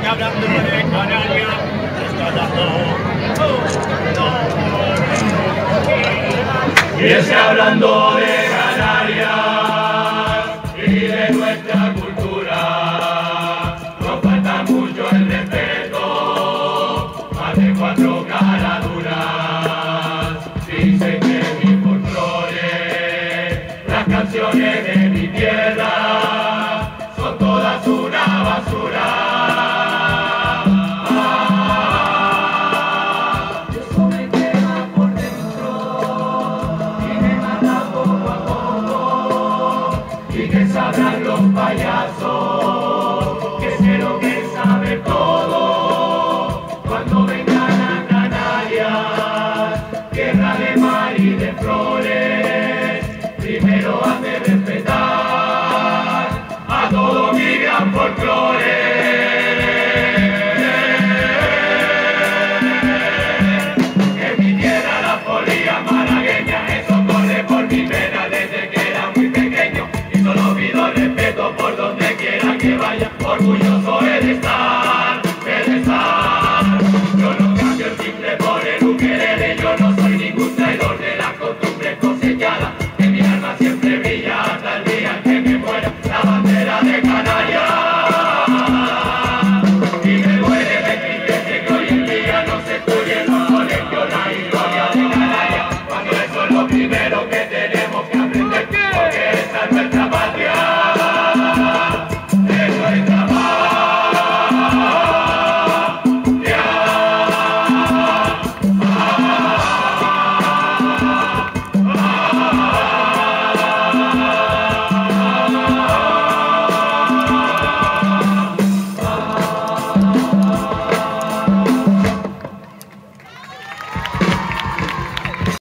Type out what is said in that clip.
que hablando de Canaria, está dando Y es que hablando de Canarias y de nuestra cultura, nos falta mucho el respeto, más de cuatro caraduras. Dicen que mi folclore, las canciones de mi tierra, los payasos que sé lo que sabe todo cuando vengan a Canarias tierra de mar y de flores primero han de respetar a todo mi gran folclore que vaya, orgulloso de estar.